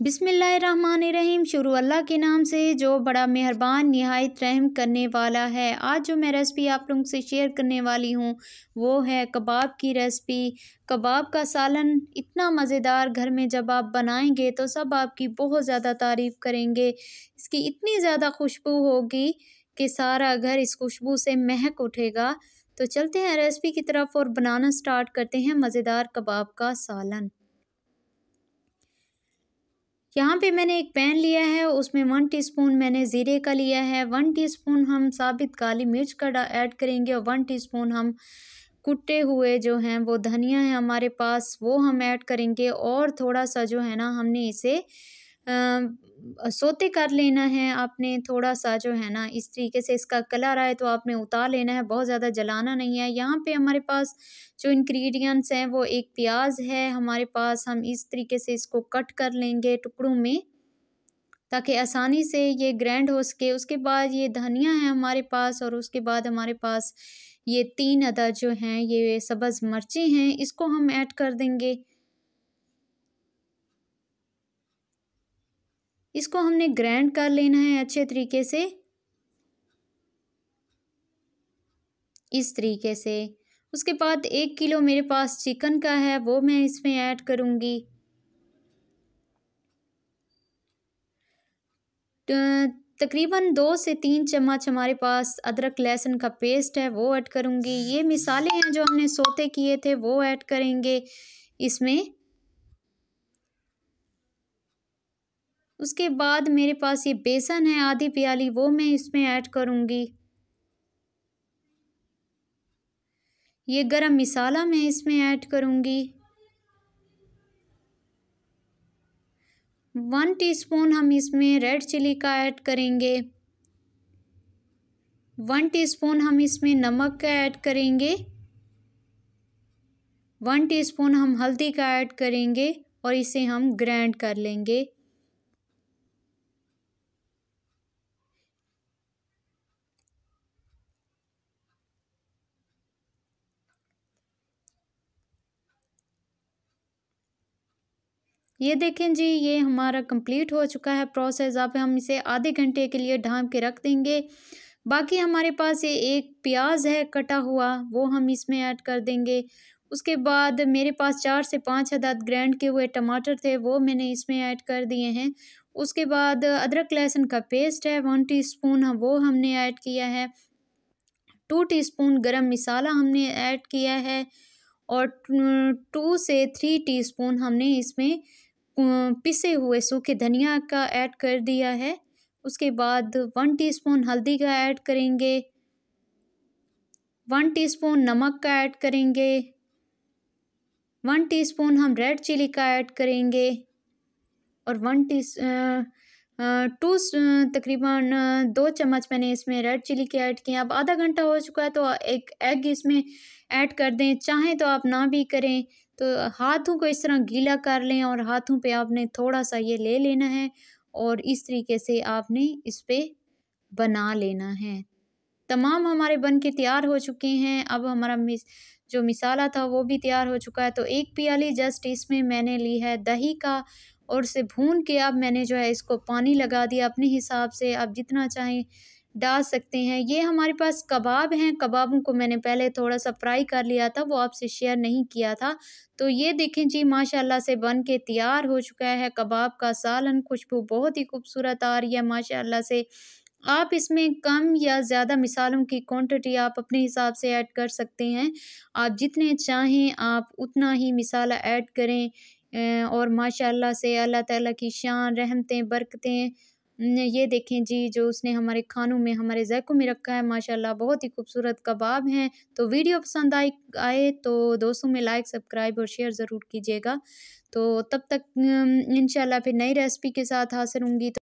बिसमीम शुरू अल्लाह के नाम से जो बड़ा मेहरबान, नहायत रहम करने वाला है। आज जो मैं रेसिपी आप लोगों से शेयर करने वाली हूँ, वो है कबाब की रेसिपी कबाब का सालन इतना मज़ेदार घर में जब आप बनाएँगे तो सब आपकी बहुत ज़्यादा तारीफ़ करेंगे। इसकी इतनी ज़्यादा खुशबू होगी कि सारा घर इस खुशबू से महक उठेगा। तो चलते हैं रेसिपी की तरफ़ और बनाना स्टार्ट करते हैं मज़ेदार कबाब का सालन। यहाँ पे मैंने एक पैन लिया है, उसमें वन टीस्पून मैंने ज़ीरे का लिया है वन टीस्पून हम साबित काली मिर्च का ऐड करेंगे और वन टीस्पून हम कुटे हुए जो हैं, वो धनिया है हमारे पास, वो हम ऐड करेंगे और थोड़ा सा जो है ना, हमने इसे सोते कर लेना है, आपने थोड़ा सा जो है ना, इस तरीके से इसका कलर आए तो आपने उतार लेना है, बहुत ज़्यादा जलाना नहीं है। यहाँ पे हमारे पास जो इंग्रेडिएंट्स हैं, वो एक प्याज है, हमारे पास हम इस तरीके से इसको कट कर लेंगे टुकड़ों में, ताकि आसानी से ये ग्रैंड हो सके। उसके बाद ये धनिया है हमारे पास और उसके बाद हमारे पास ये तीन अदद जो हैं, ये सब्ज़ मिर्ची हैं, इसको हम ऐड कर देंगे। इसको हमने ग्राइंड कर लेना है अच्छे तरीके से। इस तरीके से। उसके बाद एक किलो मेरे पास चिकन का है, वो मैं इसमें ऐड करूँगी। तकरीबन दो से तीन चम्मच हमारे पास अदरक लहसुन का पेस्ट है, वो ऐड करूँगी। ये मिसाले हैं जो हमने सोते किए थे, वो ऐड करेंगे इसमें। उसके बाद मेरे पास ये बेसन है, आधी प्याली, वो मैं इसमें ऐड करूँगी। ये गरम मसाला मैं इसमें ऐड करूँगी। वन टीस्पून हम इसमें रेड चिली का ऐड करेंगे। वन टीस्पून हम इसमें नमक का ऐड करेंगे। वन टीस्पून हम हल्दी का ऐड करेंगे और इसे हम ग्राइंड कर लेंगे। ये देखें जी, ये हमारा कंप्लीट हो चुका है प्रोसेस अब हम इसे आधे घंटे के लिए ढाँप के रख देंगे। बाकी हमारे पास ये एक प्याज है कटा हुआ, वो हम इसमें ऐड कर देंगे। उसके बाद मेरे पास चार से पाँच अदद ग्रैंड के हुए टमाटर थे, वो मैंने इसमें ऐड कर दिए हैं। उसके बाद अदरक लहसुन का पेस्ट है वन टीस्पून वो हमने ऐड किया है। टू टीस्पून गरम मसाला हमने ऐड किया है और टू से थ्री टीस्पून हमने इसमें पिसे हुए सूखे धनिया का ऐड कर दिया है। उसके बाद वन टीस्पून हल्दी का ऐड करेंगे। वन टीस्पून नमक का ऐड करेंगे। वन टीस्पून हम रेड चिली का ऐड करेंगे। और वन टी टू तकरीबन दो चम्मच मैंने इसमें रेड चिली के ऐड किए अब आधा घंटा हो चुका है तो एक एग इसमें ऐड कर दें। चाहें तो आप ना भी करें। तो हाथों को इस तरह गीला कर लें और हाथों पे आपने थोड़ा सा ये ले लेना है और इस तरीके से आपने इस पर बना लेना है। तमाम हमारे बन के तैयार हो चुके हैं। अब हमारा मिस, जो मिसाला था वो भी तैयार हो चुका है। तो एक प्याली जस्ट इसमें मैंने ली है दही का और से भून के अब मैंने जो है इसको पानी लगा दिया अपने हिसाब से। आप जितना चाहें डाल सकते हैं। ये हमारे पास कबाब हैं। कबाबों को मैंने पहले थोड़ा सा फ्राई कर लिया था, वो आपसे शेयर नहीं किया था। तो ये देखें जी, माशाल्लाह से बन के तैयार हो चुका है। कबाब का सालन खुशबू बहुत ही खूबसूरत आ रही है, माशाल्लाह से। आप इसमें कम या ज़्यादा मिसालों की क्वांटिटी आप अपने हिसाब से ऐड कर सकते हैं। आप जितने चाहें, आप उतना ही मिसाला ऐड करें। और माशाल्लाह से अल्लाह ताला की शान, रहमतें, बरकतें ये देखें जी, जो उसने हमारे खानों में हमारे जैकों में रखा है, माशाल्लाह बहुत ही खूबसूरत कबाब हैं। तो वीडियो पसंद आए आए तो दोस्तों में लाइक सब्सक्राइब और शेयर ज़रूर कीजिएगा। तो तब तक इंशाल्लाह फिर नई रेसिपी के साथ हाजिर होंगी। तो